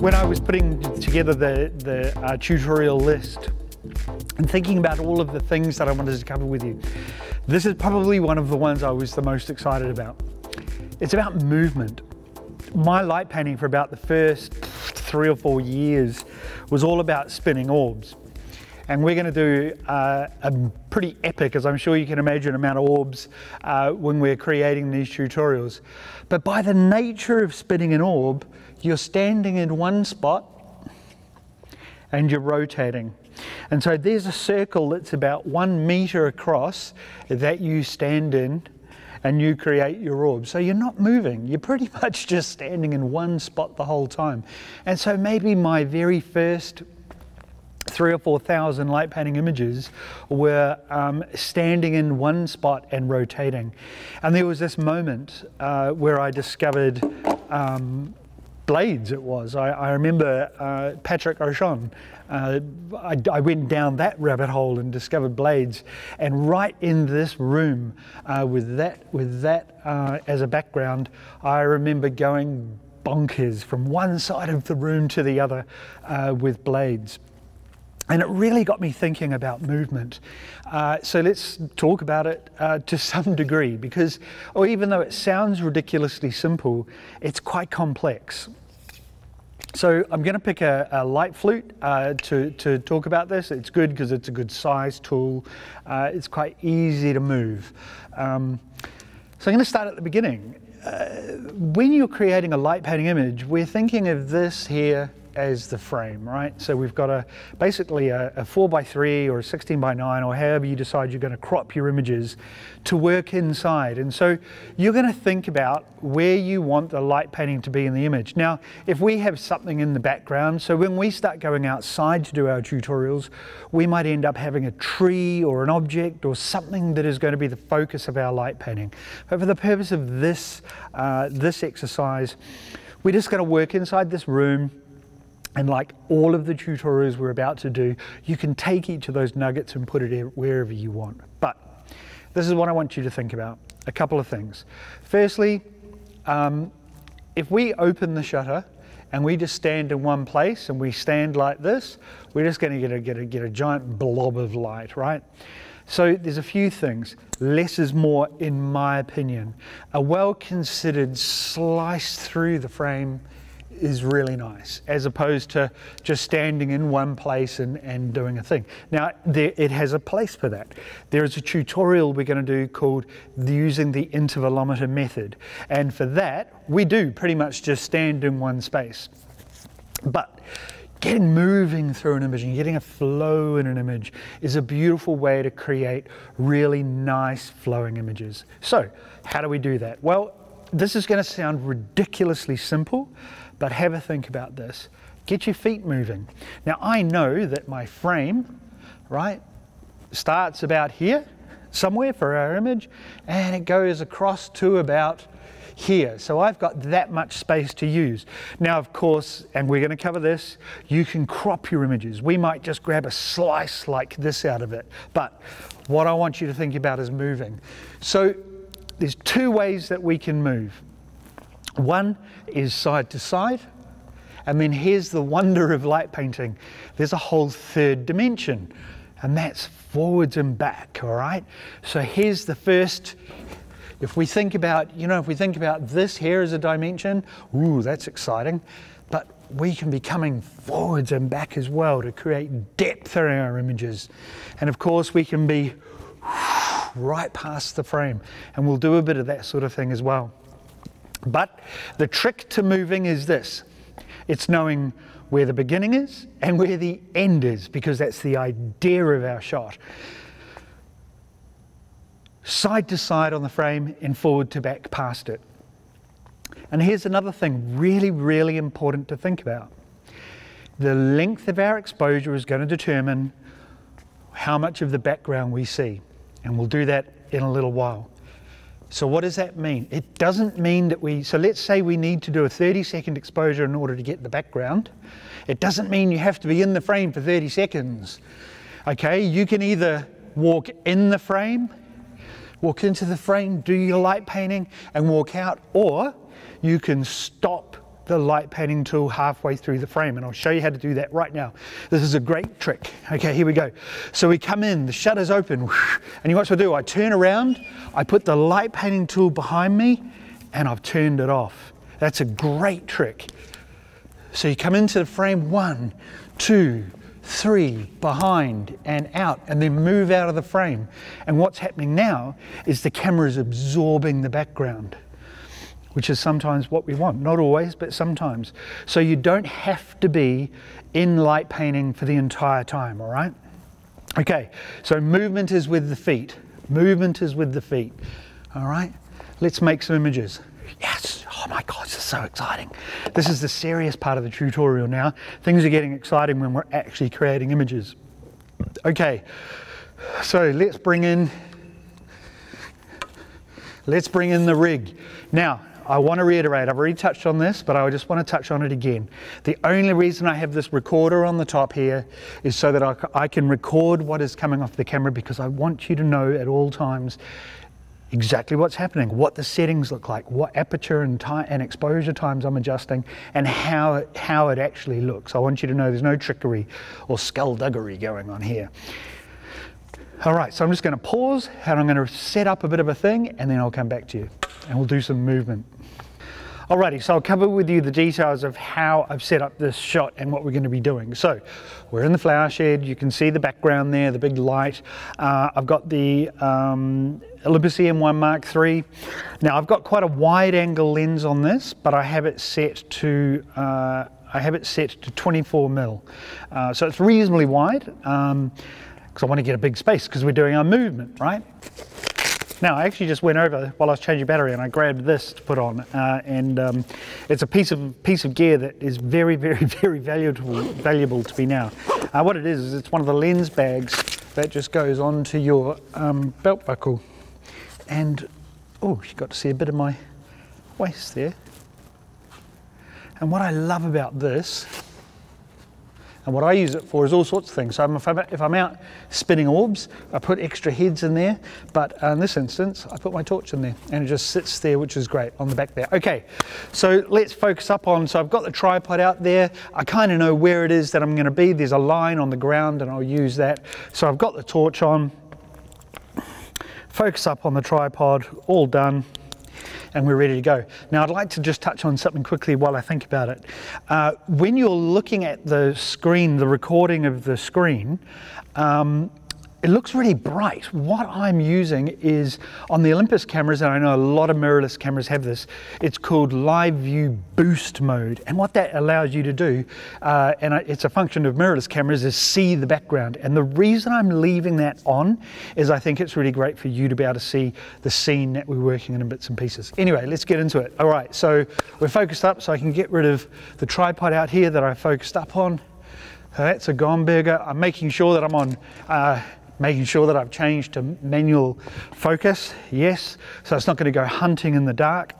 When I was putting together the, the uh, tutorial list and thinking about all of the things that I wanted to cover with you, this is probably one of the ones I was the most excited about. It's about movement. My light painting for about the first three or four years was all about spinning orbs. And we're going to do uh, a pretty epic, as I'm sure you can imagine, amount of orbs uh, when we're creating these tutorials. But by the nature of spinning an orb, you're standing in one spot and you're rotating. And so there's a circle that's about one meter across that you stand in and you create your orb. So you're not moving, you're pretty much just standing in one spot the whole time. And so maybe my very first three or four thousand light painting images were um, standing in one spot and rotating. And there was this moment uh, where I discovered um, blades it was. I, I remember uh, Patrick Rochon. Uh, I, I, went down that rabbit hole and discovered blades. And right in this room, uh, with that, with that uh, as a background, I remember going bonkers from one side of the room to the other uh, with blades. And it really got me thinking about movement. Uh, so let's talk about it uh, to some degree because, or even though it sounds ridiculously simple, it's quite complex. So I'm going to pick a, a light flute uh, to, to talk about this. It's good because it's a good size tool. Uh, it's quite easy to move. Um, so I'm going to start at the beginning. Uh, when you're creating a light painting image, we're thinking of this here as the frame, right? So we've got a basically a, a 4 by 3 or a 16 by 9 or however you decide you're going to crop your images to work inside. And so you're going to think about where you want the light painting to be in the image. Now, if we have something in the background, so when we start going outside to do our tutorials, we might end up having a tree or an object or something that is going to be the focus of our light painting. But for the purpose of this, uh, this exercise, we're just going to work inside this room and like all of the tutorials we're about to do, you can take each of those nuggets and put it wherever you want. But this is what I want you to think about. A couple of things. Firstly, um, if we open the shutter and we just stand in one place and we stand like this, we're just going to get a, get a, get a giant blob of light, right? So there's a few things. Less is more, in my opinion. A well-considered slice through the frame is really nice, as opposed to just standing in one place and, and doing a thing. Now, there, it has a place for that. There is a tutorial we're going to do called using the intervalometer method. And for that, we do pretty much just stand in one space. But getting moving through an image and getting a flow in an image is a beautiful way to create really nice flowing images. So how do we do that? Well, this is going to sound ridiculously simple, but have a think about this. Get your feet moving. Now I know that my frame, right, starts about here, somewhere for our image, and it goes across to about here. So I've got that much space to use. Now, of course, and we're going to cover this, you can crop your images. We might just grab a slice like this out of it. But what I want you to think about is moving. So there's two ways that we can move. One is side to side, and then here's the wonder of light painting. There's a whole third dimension, and that's forwards and back, all right? So here's the first, if we think about, you know, if we think about this here as a dimension, ooh, that's exciting. But we can be coming forwards and back as well to create depth in our images. And of course, we can be right past the frame, and we'll do a bit of that sort of thing as well. But the trick to moving is this. It's knowing where the beginning is and where the end is, because that's the idea of our shot. Side to side on the frame and forward to back past it. And here's another thing really, really important to think about. The length of our exposure is going to determine how much of the background we see. And we'll do that in a little while. So what does that mean? It doesn't mean that we, so let's say we need to do a 30 second exposure in order to get the background. It doesn't mean you have to be in the frame for 30 seconds. Okay, you can either walk in the frame walk into the frame, do your light painting and walk out, or you can stop the light painting tool halfway through the frame and I'll show you how to do that right now. This is a great trick. Okay, here we go. So we come in, the shutter's open, and you watch what I do. I turn around, I put the light painting tool behind me, and I've turned it off. That's a great trick. So you come into the frame, one, two, three, behind and out, and then move out of the frame. And what's happening now is the camera is absorbing the background which is sometimes what we want. Not always, but sometimes. So you don't have to be in light painting for the entire time, all right? Okay, so movement is with the feet. Movement is with the feet, all right? Let's make some images. Yes, oh my God, this is so exciting. This is the serious part of the tutorial now. Things are getting exciting when we're actually creating images. Okay, so let's bring in, let's bring in the rig. Now, I want to reiterate, I've already touched on this, but I just want to touch on it again. The only reason I have this recorder on the top here is so that I, can record what is coming off the camera because I want you to know at all times exactly what's happening, what the settings look like, what aperture and, time, and exposure times I'm adjusting, and how it, how it actually looks. I want you to know there's no trickery or skullduggery going on here. All right, so I'm just going to pause and I'm going to set up a bit of a thing and then I'll come back to you and we'll do some movement. Alrighty, so I'll cover with you the details of how I've set up this shot and what we're going to be doing. So we're in the flower shed, you can see the background there, the big light. Uh, I've got the um, Olympus EM1 Mark III. Now I've got quite a wide angle lens on this, but I have it set to uh, I have it set to 24 mil. Uh, so it's reasonably wide because um, I want to get a big space because we're doing our movement, right? Now, I actually just went over while I was changing battery and I grabbed this to put on. Uh, and um, it's a piece of, piece of gear that is very, very, very valuable, valuable to me now. Uh, what it is, is it's one of the lens bags that just goes onto your um, belt buckle. And, oh, you got to see a bit of my waist there. And what I love about this and what I use it for is all sorts of things. So if I'm, if I'm out spinning orbs, I put extra heads in there. But uh, in this instance, I put my torch in there and it just sits there, which is great on the back there. Okay, so let's focus up on, so I've got the tripod out there. I kind of know where it is that I'm gonna be. There's a line on the ground and I'll use that. So I've got the torch on. Focus up on the tripod, all done and we're ready to go. Now I'd like to just touch on something quickly while I think about it. Uh, when you're looking at the screen, the recording of the screen, um, it looks really bright. What I'm using is on the Olympus cameras, and I know a lot of mirrorless cameras have this, it's called Live View Boost Mode. And what that allows you to do, uh, and it's a function of mirrorless cameras, is see the background. And the reason I'm leaving that on is I think it's really great for you to be able to see the scene that we're working in in bits and pieces. Anyway, let's get into it. All right, so we're focused up, so I can get rid of the tripod out here that I focused up on. So that's a Gomberger. I'm making sure that I'm on uh, making sure that I've changed to manual focus, yes, so it's not going to go hunting in the dark.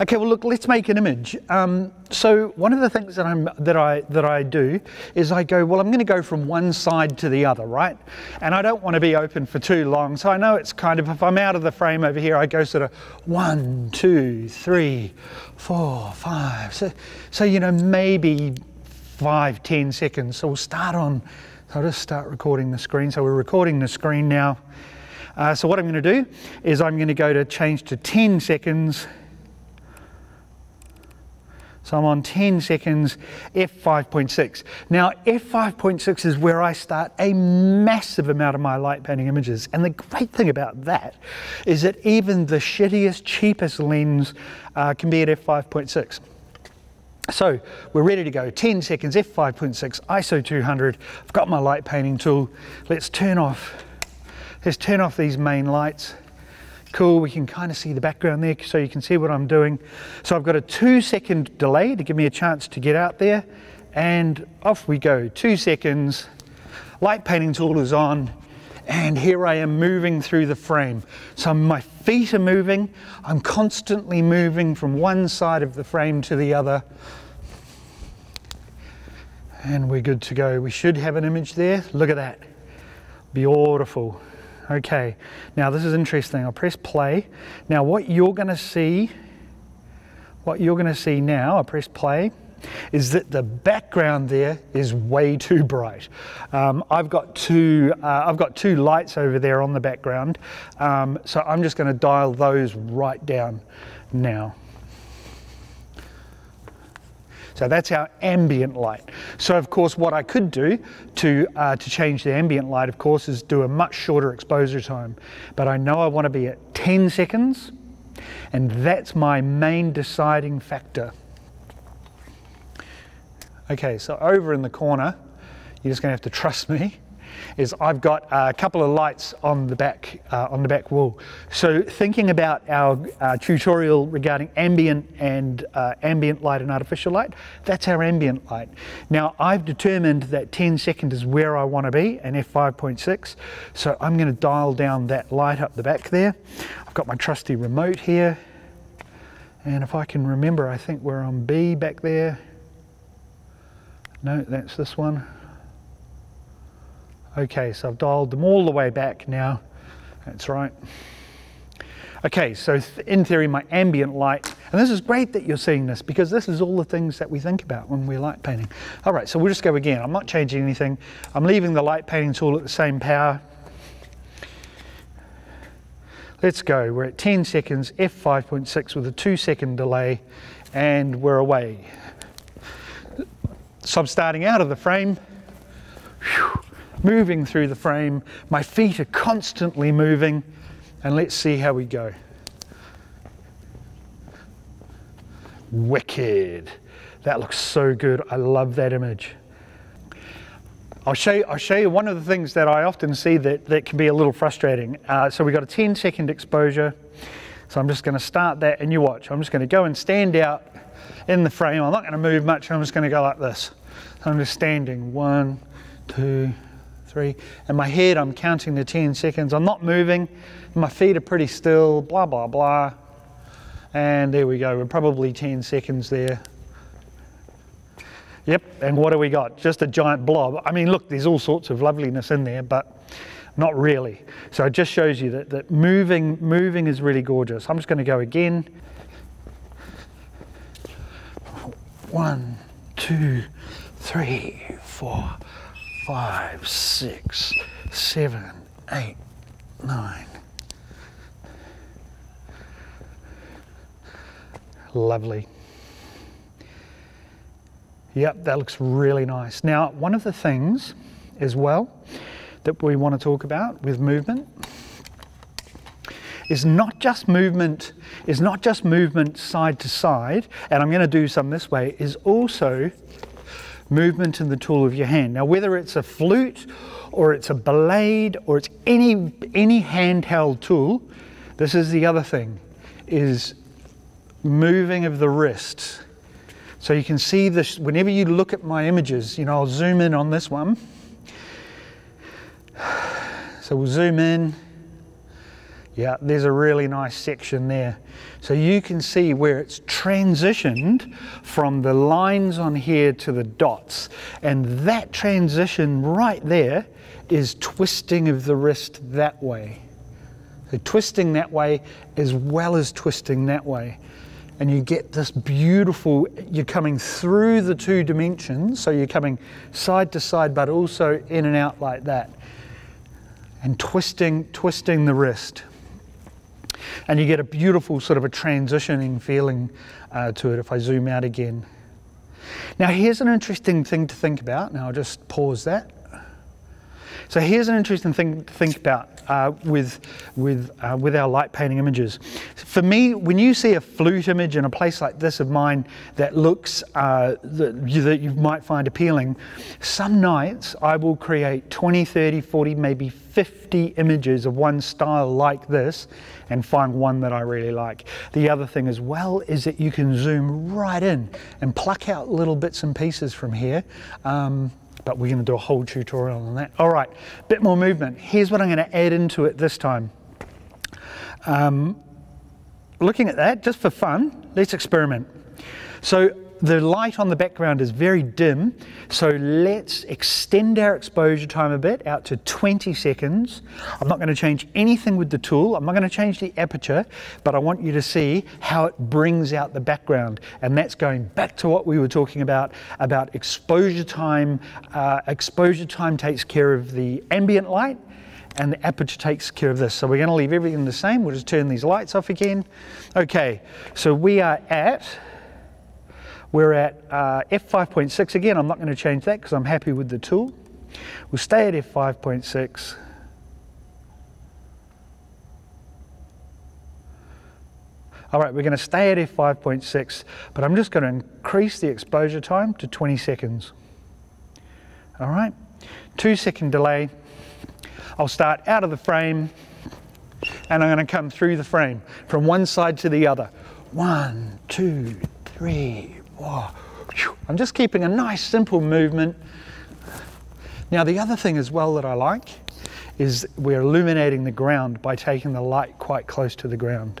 Okay, well look, let's make an image. Um, so one of the things that, I'm, that, I, that I do is I go, well, I'm going to go from one side to the other, right? And I don't want to be open for too long. So I know it's kind of, if I'm out of the frame over here, I go sort of one, two, three, four, five. So, so you know, maybe five, ten seconds. So we'll start on I'll just start recording the screen. So we're recording the screen now. Uh, so what I'm going to do is I'm going to go to change to 10 seconds. So I'm on 10 seconds, f5.6. Now f5.6 is where I start a massive amount of my light painting images. And the great thing about that is that even the shittiest, cheapest lens uh, can be at f5.6. So we're ready to go. 10 seconds, f5.6, ISO 200. I've got my light painting tool. Let's turn off, let's turn off these main lights. Cool, we can kind of see the background there so you can see what I'm doing. So I've got a two second delay to give me a chance to get out there and off we go. Two seconds, light painting tool is on and here I am moving through the frame. So my feet are moving, I'm constantly moving from one side of the frame to the other. And we're good to go. We should have an image there. Look at that. Beautiful. Okay, now this is interesting. I'll press play. Now what you're gonna see, what you're gonna see now, I press play, is that the background there is way too bright. Um, I've got two uh, I've got two lights over there on the background, um, so I'm just going to dial those right down now. So that's our ambient light. So of course what I could do to, uh, to change the ambient light of course is do a much shorter exposure time. But I know I want to be at 10 seconds and that's my main deciding factor. Okay, so over in the corner, you're just going to have to trust me, is I've got a couple of lights on the back uh, on the back wall. So thinking about our uh, tutorial regarding ambient and uh, ambient light and artificial light, that's our ambient light. Now I've determined that 10 second is where I want to be and f5.6, so I'm going to dial down that light up the back there. I've got my trusty remote here, and if I can remember, I think we're on B back there. No, that's this one. Okay, so I've dialed them all the way back now. That's right. Okay, so th in theory, my ambient light, and this is great that you're seeing this because this is all the things that we think about when we're light painting. All right, so we'll just go again. I'm not changing anything. I'm leaving the light painting tool at the same power. Let's go. We're at 10 seconds, f5.6 with a two second delay, and we're away. So I'm starting out of the frame, whew, moving through the frame. My feet are constantly moving, and let's see how we go. Wicked. That looks so good. I love that image. I'll show, you, I'll show you one of the things that I often see that, that can be a little frustrating. Uh, so we've got a 10 second exposure. So I'm just going to start that and you watch. I'm just going to go and stand out in the frame. I'm not going to move much. I'm just going to go like this. So I'm just standing. One, two, three. And my head, I'm counting the 10 seconds. I'm not moving. My feet are pretty still. Blah, blah, blah. And there we go. We're probably 10 seconds there. Yep, and what do we got? Just a giant blob. I mean, look, there's all sorts of loveliness in there, but not really. So it just shows you that, that moving, moving is really gorgeous. I'm just going to go again. One, two, three, four, five, six, seven, eight, nine. Lovely. Yep, that looks really nice. Now, one of the things as well that we want to talk about with movement is not just movement is not just movement side to side and I'm going to do some this way is also movement in the tool of your hand. Now whether it's a flute or it's a blade or it's any any handheld tool this is the other thing is moving of the wrist. So you can see this whenever you look at my images you know I'll zoom in on this one. So we'll zoom in yeah, there's a really nice section there. So you can see where it's transitioned from the lines on here to the dots. And that transition right there is twisting of the wrist that way. So twisting that way as well as twisting that way. And you get this beautiful, you're coming through the two dimensions, so you're coming side to side, but also in and out like that. And twisting, twisting the wrist and you get a beautiful sort of a transitioning feeling uh, to it if I zoom out again. Now here's an interesting thing to think about. Now I'll just pause that. So here's an interesting thing to think about uh, with, with, uh, with our light painting images. For me, when you see a flute image in a place like this of mine that looks, uh, that, you, that you might find appealing, some nights I will create 20, 30, 40, maybe 50 images of one style like this and find one that I really like. The other thing as well is that you can zoom right in and pluck out little bits and pieces from here. Um, but we're going to do a whole tutorial on that. All right, bit more movement. Here's what I'm going to add into it this time. Um, looking at that, just for fun, let's experiment. So the light on the background is very dim, so let's extend our exposure time a bit out to 20 seconds. I'm not going to change anything with the tool. I'm not going to change the aperture, but I want you to see how it brings out the background. And that's going back to what we were talking about, about exposure time. Uh, exposure time takes care of the ambient light and the aperture takes care of this. So we're going to leave everything the same. We'll just turn these lights off again. Okay, so we are at we're at uh, f5.6 again. I'm not going to change that because I'm happy with the tool. We'll stay at f5.6. All right, we're going to stay at f5.6, but I'm just going to increase the exposure time to 20 seconds. All right, two second delay. I'll start out of the frame and I'm going to come through the frame from one side to the other. One, two, three, Oh, I'm just keeping a nice simple movement. Now the other thing as well that I like is we're illuminating the ground by taking the light quite close to the ground.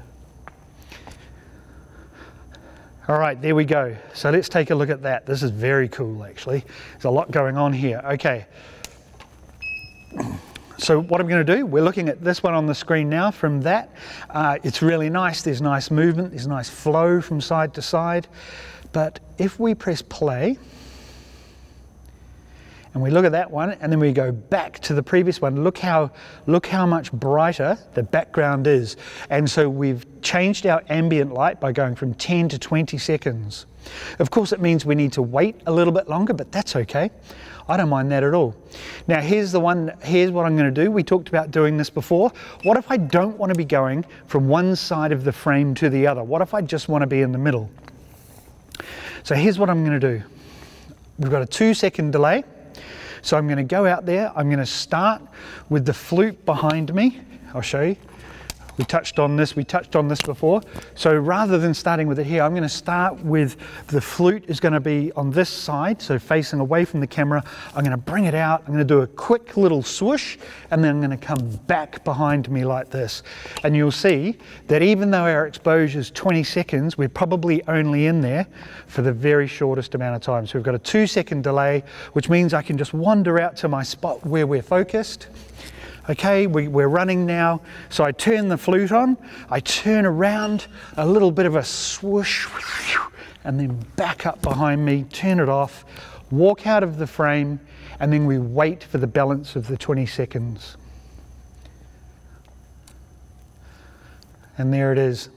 All right, there we go. So let's take a look at that. This is very cool actually. There's a lot going on here. Okay. So what I'm going to do, we're looking at this one on the screen now from that. Uh, it's really nice. There's nice movement. There's nice flow from side to side. But if we press play, and we look at that one and then we go back to the previous one look how look how much brighter the background is. And so we've changed our ambient light by going from 10 to 20 seconds. Of course it means we need to wait a little bit longer but that's okay. I don't mind that at all. Now here's the one here's what I'm going to do. We talked about doing this before. What if I don't want to be going from one side of the frame to the other? What if I just want to be in the middle so here's what I'm going to do. We've got a two second delay. So I'm going to go out there. I'm going to start with the flute behind me. I'll show you. We touched on this, we touched on this before. So rather than starting with it here, I'm going to start with the flute is going to be on this side, so facing away from the camera. I'm going to bring it out, I'm going to do a quick little swoosh, and then I'm going to come back behind me like this. And you'll see that even though our exposure is 20 seconds, we're probably only in there for the very shortest amount of time. So we've got a two second delay, which means I can just wander out to my spot where we're focused Okay, we, we're running now. So I turn the flute on, I turn around, a little bit of a swoosh, and then back up behind me, turn it off, walk out of the frame, and then we wait for the balance of the 20 seconds. And there it is.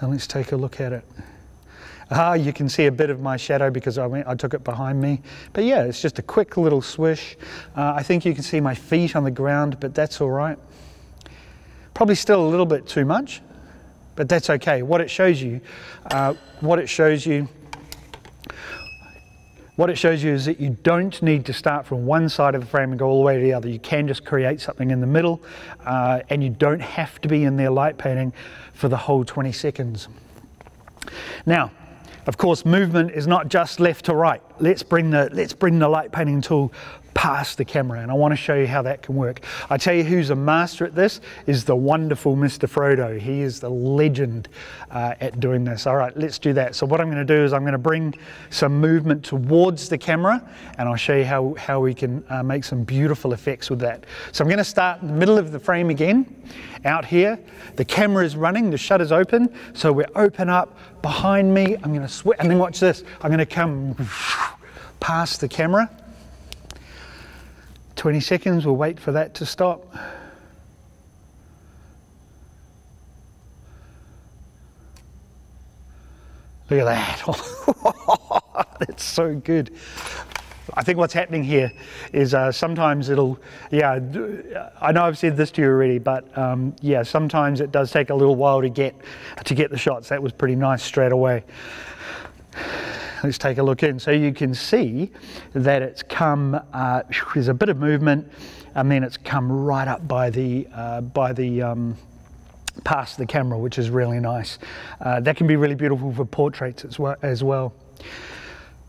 So let's take a look at it. Ah, you can see a bit of my shadow because I, went, I took it behind me. But yeah, it's just a quick little swish. Uh, I think you can see my feet on the ground, but that's all right. Probably still a little bit too much, but that's okay. What it shows you, uh, what it shows you, what it shows you is that you don't need to start from one side of the frame and go all the way to the other. You can just create something in the middle uh, and you don't have to be in there light painting for the whole 20 seconds. Now, of course, movement is not just left to right. Let's bring the, let's bring the light painting tool past the camera and I want to show you how that can work. I tell you who's a master at this is the wonderful Mr. Frodo. He is the legend uh, at doing this. All right, let's do that. So what I'm going to do is I'm going to bring some movement towards the camera and I'll show you how, how we can uh, make some beautiful effects with that. So I'm going to start in the middle of the frame again, out here. The camera is running, the shutter's open, so we're open up behind me. I'm going to switch, and then watch this. I'm going to come past the camera 20 seconds, we'll wait for that to stop. Look at that. That's so good. I think what's happening here is uh, sometimes it'll, yeah, I know I've said this to you already, but um, yeah, sometimes it does take a little while to get to get the shots. That was pretty nice straight away let's take a look in. So you can see that it's come, uh, there's a bit of movement and then it's come right up by the, uh, by the, um, past the camera, which is really nice. Uh, that can be really beautiful for portraits as well. As well.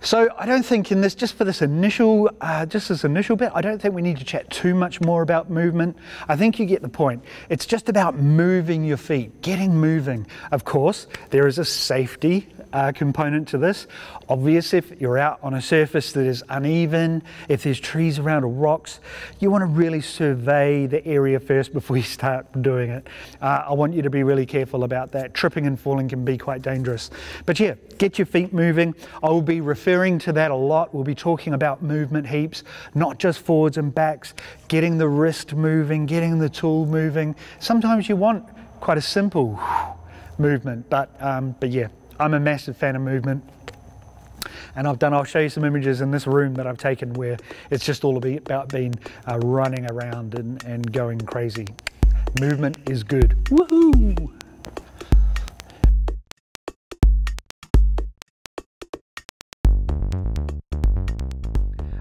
So I don't think in this, just for this initial, uh, just this initial bit, I don't think we need to chat too much more about movement. I think you get the point. It's just about moving your feet, getting moving. Of course, there is a safety uh, component to this. Obvious if you're out on a surface that is uneven, if there's trees around or rocks, you want to really survey the area first before you start doing it. Uh, I want you to be really careful about that. Tripping and falling can be quite dangerous. But yeah, get your feet moving. I will be referring to that a lot. We'll be talking about movement heaps, not just forwards and backs, getting the wrist moving, getting the tool moving. Sometimes you want quite a simple movement, but, um, but yeah, I'm a massive fan of movement. And I've done, I'll show you some images in this room that I've taken where it's just all about being uh, running around and, and going crazy. Movement is good. Woohoo!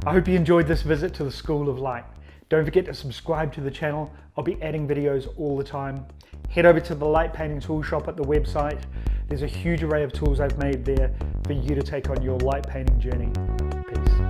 I hope you enjoyed this visit to the School of Light. Don't forget to subscribe to the channel. I'll be adding videos all the time. Head over to the Light Painting Tool Shop at the website there's a huge array of tools I've made there for you to take on your light painting journey. Peace.